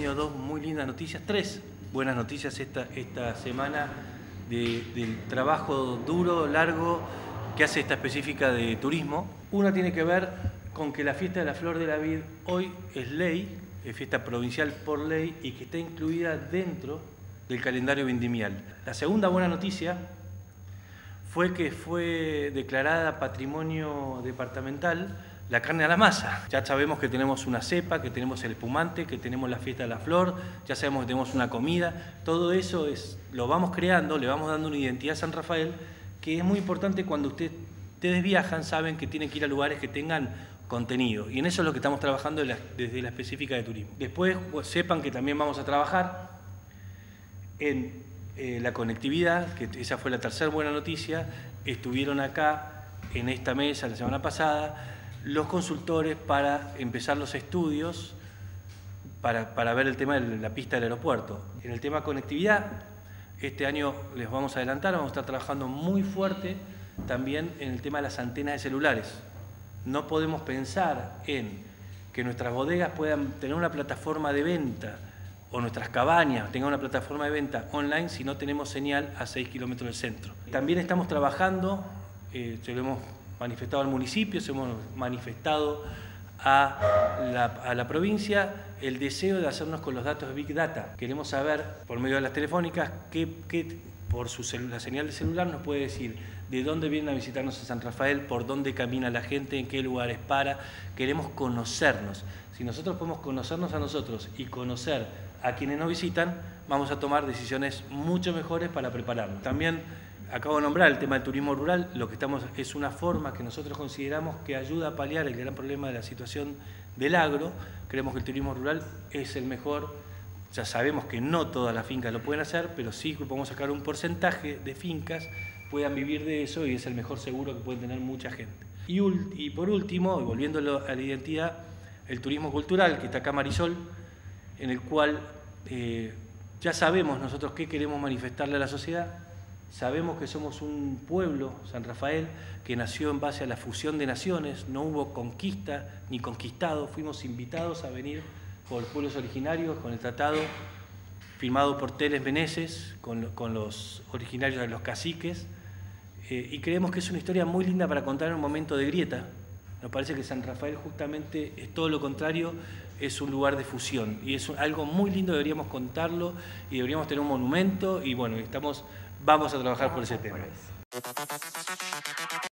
tenido dos muy lindas noticias, tres buenas noticias esta, esta semana del trabajo duro, largo que hace esta específica de turismo. Una tiene que ver con que la fiesta de la Flor de la Vid hoy es ley, es fiesta provincial por ley y que está incluida dentro del calendario vendimial. La segunda buena noticia fue que fue declarada patrimonio departamental la carne a la masa. Ya sabemos que tenemos una cepa, que tenemos el espumante, que tenemos la fiesta de la flor, ya sabemos que tenemos una comida. Todo eso es, lo vamos creando, le vamos dando una identidad a San Rafael, que es muy importante cuando ustedes viajan, saben que tienen que ir a lugares que tengan contenido. Y en eso es lo que estamos trabajando desde la específica de turismo. Después pues, sepan que también vamos a trabajar en eh, la conectividad, que esa fue la tercera buena noticia. Estuvieron acá en esta mesa la semana pasada los consultores para empezar los estudios para, para, ver el tema de la pista del aeropuerto. En el tema conectividad, este año les vamos a adelantar, vamos a estar trabajando muy fuerte también en el tema de las antenas de celulares. No podemos pensar en que nuestras bodegas puedan tener una plataforma de venta o nuestras cabañas tengan una plataforma de venta online si no tenemos señal a 6 kilómetros del centro. También estamos trabajando, eh, lo hemos manifestado al municipio, se hemos manifestado a la, provincia el deseo de hacernos con los datos de Big Data. Queremos saber, por medio de las telefónicas, qué, por su la señal de celular nos puede decir de dónde vienen a visitarnos en San Rafael, por dónde camina la gente, en qué lugares para. Queremos conocernos. Si nosotros podemos conocernos a nosotros y conocer a quienes nos visitan, vamos a tomar decisiones mucho mejores para prepararnos. También acabo de nombrar el tema del turismo rural, lo que estamos es una forma que nosotros consideramos que ayuda a paliar el gran problema de la situación del agro. Creemos que el turismo rural es el mejor. Ya sabemos que no todas las fincas lo pueden hacer, pero sí podemos sacar un porcentaje de fincas puedan vivir de eso y es el mejor seguro que pueden tener mucha gente. Y, por último, volviendo a la identidad, el turismo cultural, que está acá Marisol, en el cual eh, ya sabemos nosotros qué queremos manifestarle a la sociedad, Sabemos que somos un pueblo, San Rafael, que nació en base a la fusión de naciones, no hubo conquista ni conquistado, fuimos invitados a venir por pueblos originarios con el tratado firmado por Teles Meneses, con, los originarios de los caciques, eh, y creemos que es una historia muy linda para contar en un momento de grieta. Nos parece que San Rafael justamente es todo lo contrario, es un lugar de fusión, y es algo muy lindo, deberíamos contarlo, y deberíamos tener un monumento, y bueno, estamos Vamos a trabajar por ese tema.